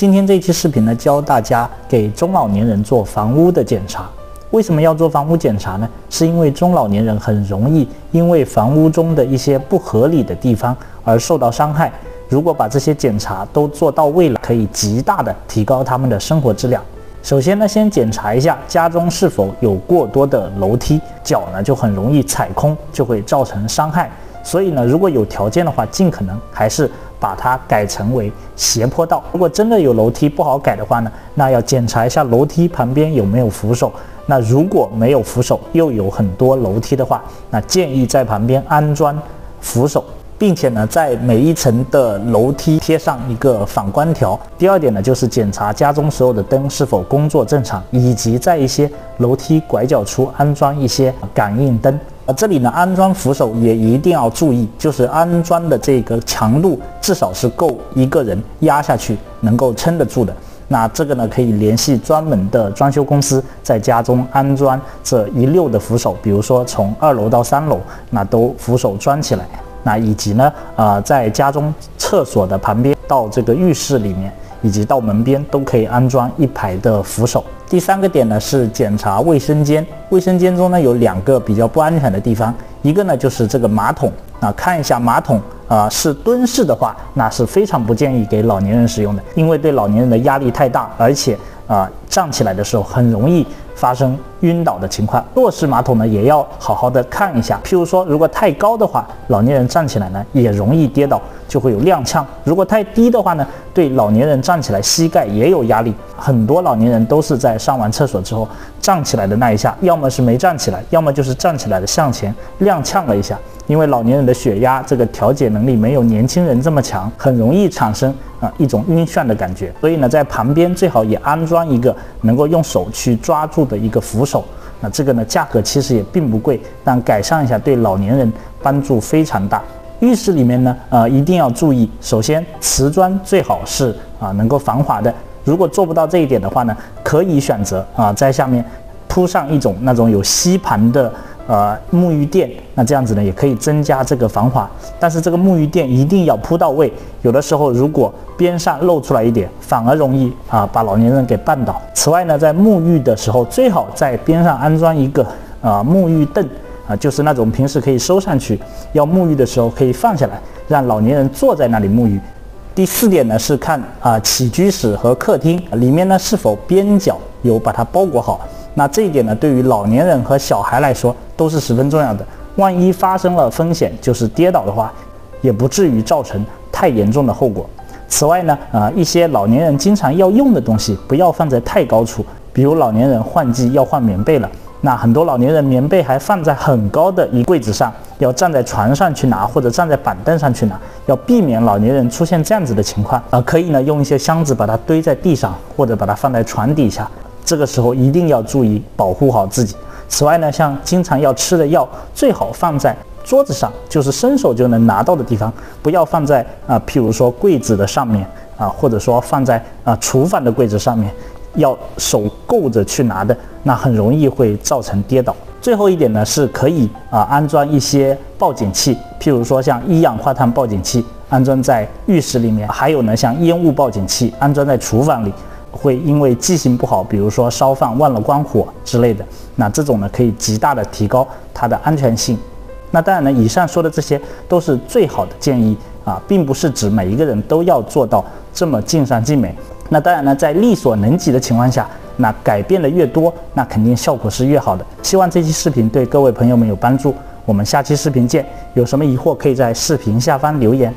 今天这期视频呢，教大家给中老年人做房屋的检查。为什么要做房屋检查呢？是因为中老年人很容易因为房屋中的一些不合理的地方而受到伤害。如果把这些检查都做到位了，可以极大的提高他们的生活质量。首先呢，先检查一下家中是否有过多的楼梯，脚呢就很容易踩空，就会造成伤害。所以呢，如果有条件的话，尽可能还是把它改成为斜坡道。如果真的有楼梯不好改的话呢，那要检查一下楼梯旁边有没有扶手。那如果没有扶手，又有很多楼梯的话，那建议在旁边安装扶手，并且呢，在每一层的楼梯贴上一个反光条。第二点呢，就是检查家中所有的灯是否工作正常，以及在一些楼梯拐角处安装一些感应灯。这里呢，安装扶手也一定要注意，就是安装的这个强度至少是够一个人压下去，能够撑得住的。那这个呢，可以联系专门的装修公司，在家中安装这一溜的扶手，比如说从二楼到三楼，那都扶手装起来。那以及呢，呃，在家中厕所的旁边到这个浴室里面。以及到门边都可以安装一排的扶手。第三个点呢是检查卫生间，卫生间中呢有两个比较不安全的地方，一个呢就是这个马桶啊，看一下马桶啊是蹲式的话，那是非常不建议给老年人使用的，因为对老年人的压力太大，而且啊站起来的时候很容易。发生晕倒的情况，坐式马桶呢也要好好的看一下。譬如说，如果太高的话，老年人站起来呢也容易跌倒，就会有踉跄；如果太低的话呢，对老年人站起来膝盖也有压力。很多老年人都是在上完厕所之后站起来的那一下，要么是没站起来，要么就是站起来的向前踉跄了一下。因为老年人的血压这个调节能力没有年轻人这么强，很容易产生啊一种晕眩的感觉。所以呢，在旁边最好也安装一个能够用手去抓住的一个扶手。那这个呢，价格其实也并不贵，但改善一下对老年人帮助非常大。浴室里面呢，呃，一定要注意，首先瓷砖最好是啊能够防滑的。如果做不到这一点的话呢，可以选择啊在下面铺上一种那种有吸盘的。呃，沐浴垫，那这样子呢，也可以增加这个防滑，但是这个沐浴垫一定要铺到位。有的时候如果边上露出来一点，反而容易啊把老年人给绊倒。此外呢，在沐浴的时候，最好在边上安装一个啊沐浴凳啊，就是那种平时可以收上去，要沐浴的时候可以放下来，让老年人坐在那里沐浴。第四点呢是看啊起居室和客厅里面呢是否边角有把它包裹好。那这一点呢，对于老年人和小孩来说都是十分重要的。万一发生了风险，就是跌倒的话，也不至于造成太严重的后果。此外呢，啊，一些老年人经常要用的东西，不要放在太高处。比如老年人换季要换棉被了，那很多老年人棉被还放在很高的一柜子上，要站在床上去拿，或者站在板凳上去拿，要避免老年人出现这样子的情况。啊，可以呢，用一些箱子把它堆在地上，或者把它放在床底下。这个时候一定要注意保护好自己。此外呢，像经常要吃的药，最好放在桌子上，就是伸手就能拿到的地方，不要放在啊，譬如说柜子的上面啊，或者说放在啊厨房的柜子上面，要手够着去拿的，那很容易会造成跌倒。最后一点呢，是可以啊安装一些报警器，譬如说像一氧化碳报警器安装在浴室里面，还有呢像烟雾报警器安装在厨房里。会因为记性不好，比如说烧饭忘了关火之类的，那这种呢可以极大的提高它的安全性。那当然呢，以上说的这些都是最好的建议啊，并不是指每一个人都要做到这么尽善尽美。那当然呢，在力所能及的情况下，那改变的越多，那肯定效果是越好的。希望这期视频对各位朋友们有帮助，我们下期视频见。有什么疑惑可以在视频下方留言。